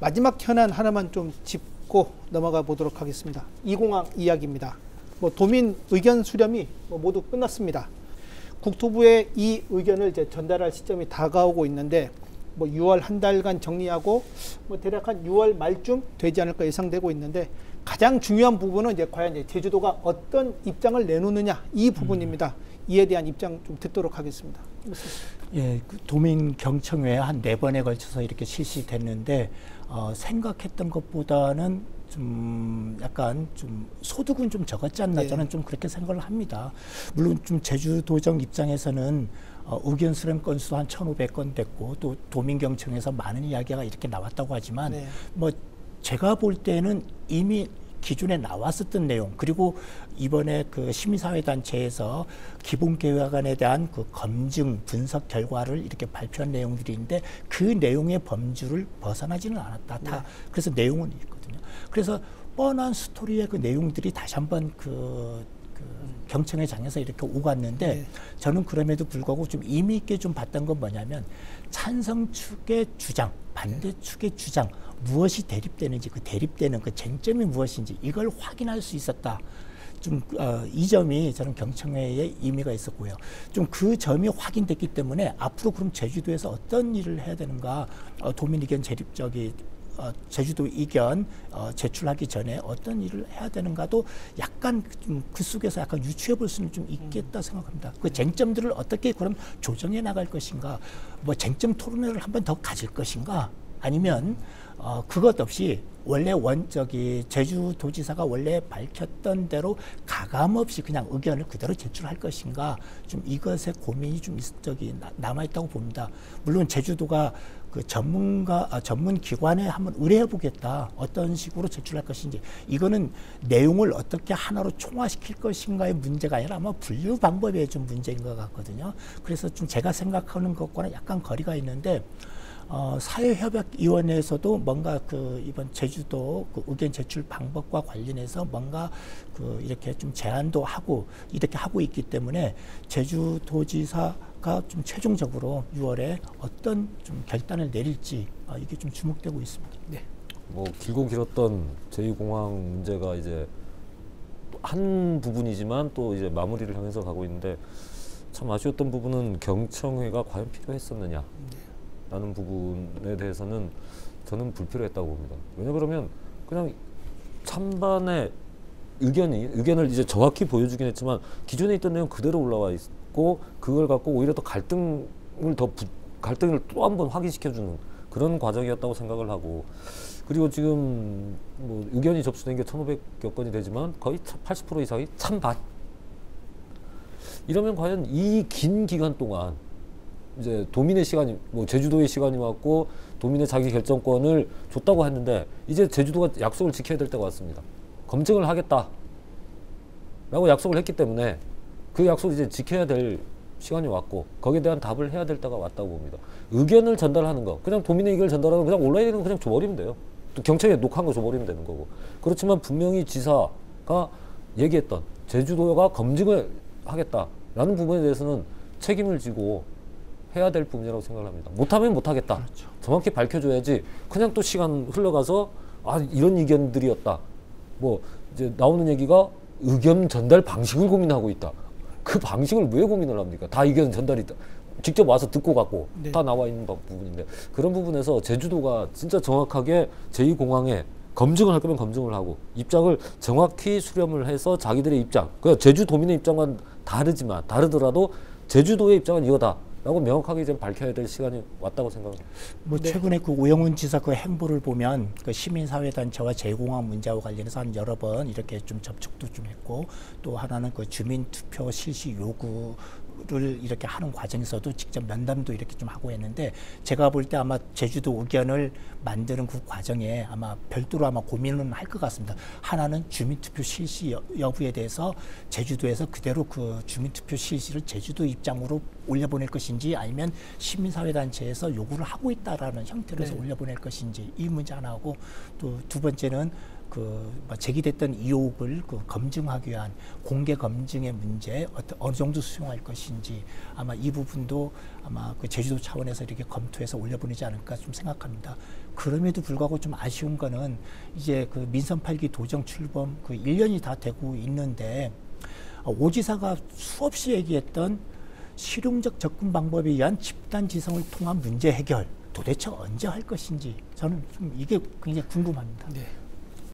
마지막 현안 하나만 좀 짚고 넘어가 보도록 하겠습니다. 이공항 이야기입니다. 뭐 도민 의견 수렴이 뭐 모두 끝났습니다. 국토부에 이 의견을 이제 전달할 시점이 다가오고 있는데 뭐 6월 한 달간 정리하고 뭐 대략 한 6월 말쯤 되지 않을까 예상되고 있는데 가장 중요한 부분은 이제 과연 이제 제주도가 어떤 입장을 내놓느냐 이 부분입니다. 이에 대한 입장 좀 듣도록 하겠습니다. 예, 그 도민 경청회 한 네 번에 걸쳐서 이렇게 실시됐는데 어, 생각했던 것보다는 좀 약간 좀 소득은 좀 적었지 않나 네. 저는 좀 그렇게 생각을 합니다. 물론 좀 제주도정 입장에서는 어, 의견 수렴 건수 한 1,500건 됐고 또 도민경청에서 많은 이야기가 이렇게 나왔다고 하지만 네. 뭐 제가 볼 때는 이미 기존에 나왔었던 내용 그리고 이번에 그 시민사회단체에서 기본계획안에 대한 그 검증 분석 결과를 이렇게 발표한 내용들인데 그 내용의 범주를 벗어나지는 않았다. 다 그래서 내용은 있거든요. 그래서 뻔한 스토리의 그 내용들이 다시 한번 그, 그 경청회장에서 이렇게 오갔는데 네. 저는 그럼에도 불구하고 좀 의미 있게 좀 봤던 건 뭐냐면 찬성 측의 주장, 반대 측의 주장 무엇이 대립되는지 그 대립되는 그 쟁점이 무엇인지 이걸 확인할 수 있었다. 좀 어, 이 점이 저는 경청회에 의미가 있었고요. 좀 그 점이 확인됐기 때문에 앞으로 그럼 제주도에서 어떤 일을 해야 되는가 어, 도민 의견 재립 저기 어, 제주도 의견 어, 제출하기 전에 어떤 일을 해야 되는가도 약간 좀 그 속에서 약간 유추해 볼 수는 좀 있겠다 생각합니다. 그 쟁점들을 어떻게 그럼 조정해 나갈 것인가, 뭐 쟁점 토론회를 한 번 더 가질 것인가, 아니면 어, 그것 없이 원래 원 저기 제주도지사가 원래 밝혔던 대로 가감 없이 그냥 의견을 그대로 제출할 것인가 좀 이것에 고민이 좀 있, 나- 남아 있다고 봅니다. 물론 제주도가 그 전문가 아, 전문 기관에 한번 의뢰해 보겠다 어떤 식으로 제출할 것인지 이거는 내용을 어떻게 하나로 총화시킬 것인가의 문제가 아니라 아마 분류 방법에 좀 문제인 것 같거든요. 그래서 좀 제가 생각하는 것과는 약간 거리가 있는데 어, 사회협약위원회에서도 뭔가 그 이번 제주도 그 의견 제출 방법과 관련해서 뭔가 그 이렇게 좀 제안도 하고 이렇게 하고 있기 때문에 제주도지사가 좀 최종적으로 6월에 어떤 좀 결단을 내릴지 어, 이게 좀 주목되고 있습니다. 네. 뭐 길고 길었던 제2공항 문제가 이제 한 부분이지만 또 이제 마무리를 향해서 가고 있는데 참 아쉬웠던 부분은 경청회가 과연 필요했었느냐 라는 부분에 대해서는 저는 불필요했다고 봅니다. 왜냐 그러면 그냥 찬반의 의견이 의견을 이제 정확히 보여주긴 했지만 기존에 있던 내용 그대로 올라와 있고 그걸 갖고 오히려 더 갈등을 더 부, 갈등을 또 한 번 확인시켜 주는 그런 과정이었다고 생각을 하고 그리고 지금 뭐 의견이 접수된 게 1,500여 건이 되지만 거의 80% 이상이 찬반. 이러면 과연 이 긴 기간 동안 이제 도민의 시간이 뭐 제주도의 시간이 왔고 도민의 자기 결정권을 줬다고 했는데 이제 제주도가 약속을 지켜야 될 때가 왔습니다. 검증을 하겠다라고 약속을 했기 때문에 그 약속을 이제 지켜야 될 시간이 왔고 거기에 대한 답을 해야 될 때가 왔다고 봅니다. 의견을 전달하는 거 그냥 도민의 의견을 전달하는 거 그냥 온라인에는 그냥 줘버리면 돼요. 또 경찰에 녹화한 거 줘버리면 되는 거고 그렇지만 분명히 지사가 얘기했던 제주도가 검증을 하겠다라는 부분에 대해서는 책임을 지고 해야 될 부분이라고 생각을 합니다. 못하면 못하겠다. 그렇죠. 정확히 밝혀줘야지 그냥 또 시간 흘러가서 아 이런 의견들이었다. 뭐 이제 나오는 얘기가 의견 전달 방식을 고민하고 있다. 그 방식을 왜 고민을 합니까? 다 의견 전달이 다 직접 와서 듣고 갔고 네. 다 나와 있는 부- 부분인데 그런 부분에서 제주도가 진짜 정확하게 제2공항에 검증을 할 거면 검증을 하고 입장을 정확히 수렴을 해서 자기들의 입장, 그 제주도민의 입장과는 다르지만 다르더라도 제주도의 입장은 이거다 라고 명확하게 좀 밝혀야 될 시간이 왔다고 생각합니다. 뭐 네. 최근에 그 오영훈 지사 그 행보를 보면 그 시민사회단체와 재공항 문제와 관련해서 한 여러 번 이렇게 좀 접촉도 좀 했고 또 하나는 그 주민투표 실시 요구 를 이렇게 하는 과정에서도 직접 면담도 이렇게 좀 하고 했는데 제가 볼 때 아마 제주도 의견을 만드는 그 과정에 아마 별도로 아마 고민은 할 것 같습니다. 하나는 주민투표 실시 여, 여부에 대해서 제주도에서 그대로 그 주민투표 실시를 제주도 입장으로 올려보낼 것인지 아니면 시민사회단체에서 요구를 하고 있다라는 형태로 해서 네. 올려보낼 것인지 이 문제 하나하고 또 두 번째는 그뭐 제기됐던 의혹을 그 검증하기 위한 공개 검증의 문제 어떤 어느 정도 수용할 것인지 아마 이 부분도 아마 그 제주도 차원에서 이렇게 검토해서 올려보내지 않을까 좀 생각합니다. 그럼에도 불구하고 좀 아쉬운 거는 이제 그 민선 8기 도정 출범 그 1년이 다 되고 있는데 어, 오 지사가 수없이 얘기했던 실용적 접근 방법에 의한 집단 지성을 통한 문제 해결 도대체 언제 할 것인지 저는 좀 이게 굉장히 궁금합니다. 네.